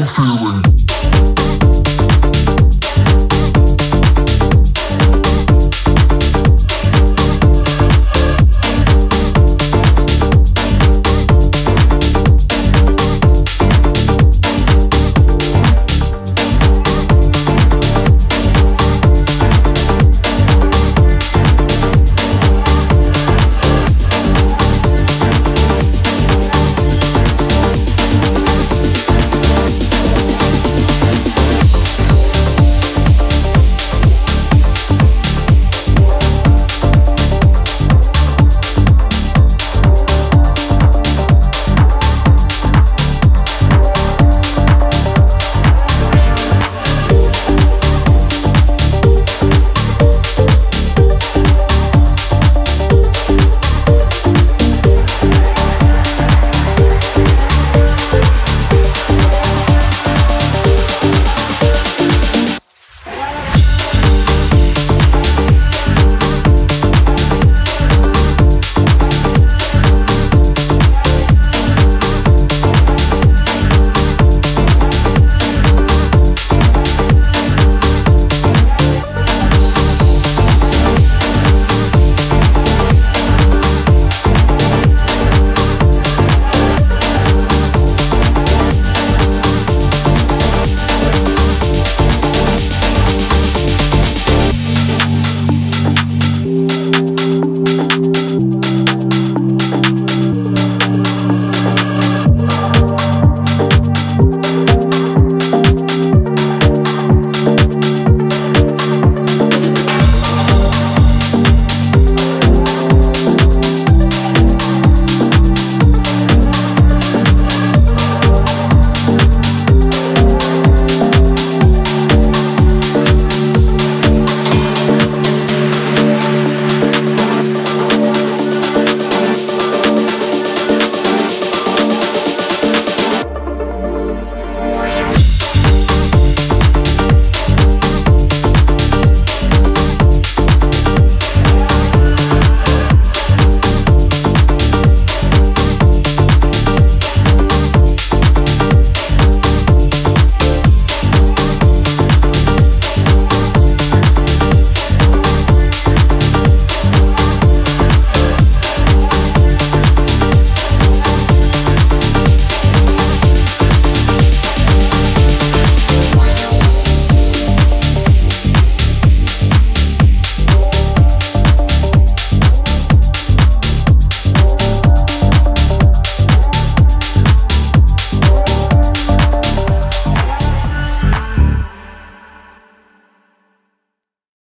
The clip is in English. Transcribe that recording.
I'm feeling.